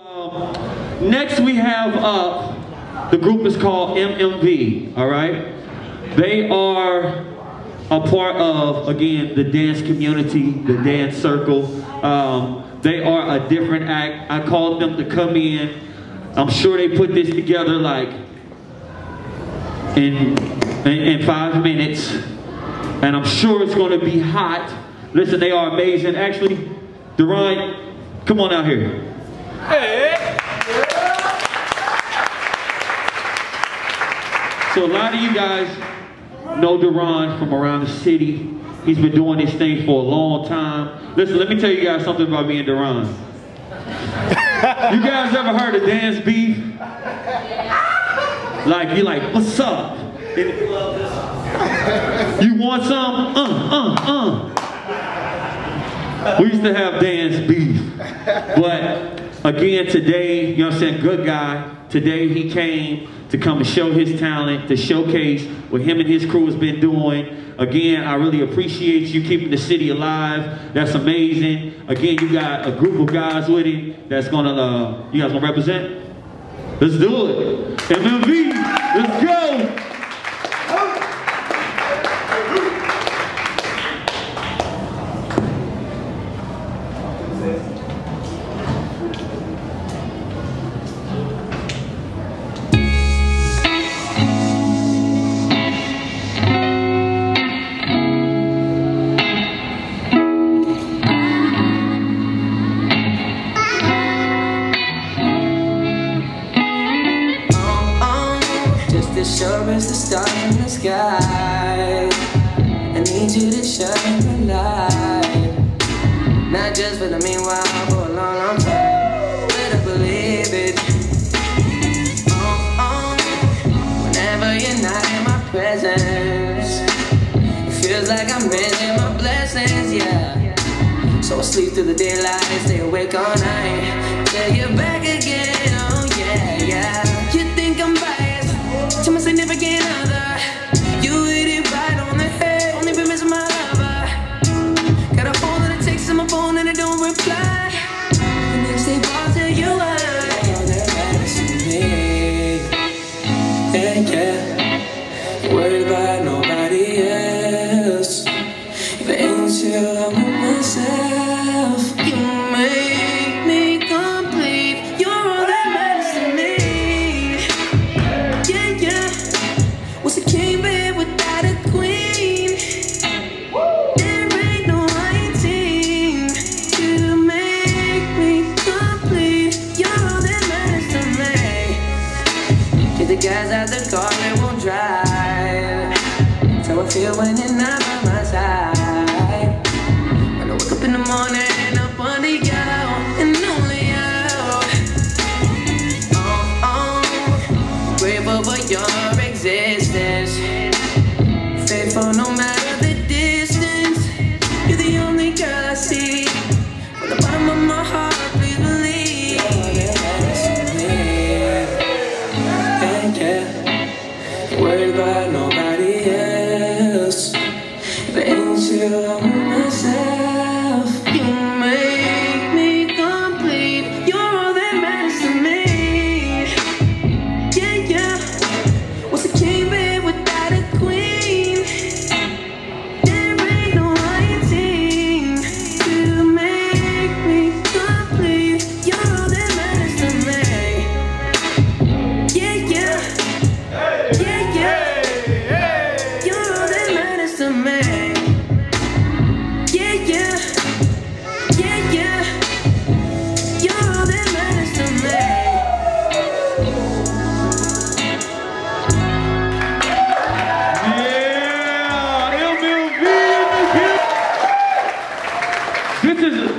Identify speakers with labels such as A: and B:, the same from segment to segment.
A: Um, next we have uh, the group is called MMV, all right? They are a part of, again, the dance community, the dance circle. Um, they are a different act. I called them to come in. I'm sure they put this together like in, in, in five minutes. And I'm sure it's gonna be hot. Listen, they are amazing. Actually, Duran, come on out here. Hey. So a lot of you guys know Duran from around the city. He's been doing this thing for a long time. Listen, let me tell you guys something about me and Duran. you guys ever heard of dance beef? Like, you're like, what's up? You want some? Uh, uh, uh. We used to have dance beef. But again, today, you know what I'm saying, good guy. Today he came to come and show his talent, to showcase what him and his crew has been doing. Again, I really appreciate you keeping the city alive. That's amazing. Again, you got a group of guys with him that's gonna, uh, you guys gonna represent? Let's do it. MMV, let's go.
B: Sure as the stars in the sky. I need you to shine the light. Not just for the meanwhile, for a long, long time. Better believe it. Oh, oh. Whenever you're not in my presence, it feels like I'm missing my blessings, yeah. So I sleep through the daylight, stay awake all night. Till you're back again, Feel when you're not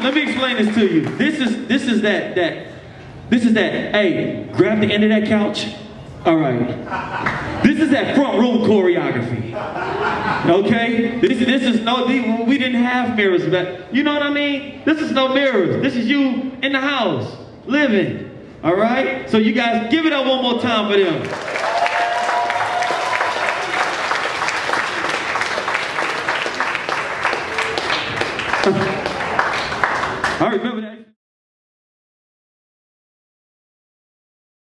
A: Let me explain this to you. This is. This is that. That. This is that. Hey, grab the end of that couch. All right. This is that front room choreography. Okay. This. This is no. We didn't have mirrors, but you know what I mean. This is no mirrors. This is you in the house living. All right. So you guys give it up one more time for them. I remember that.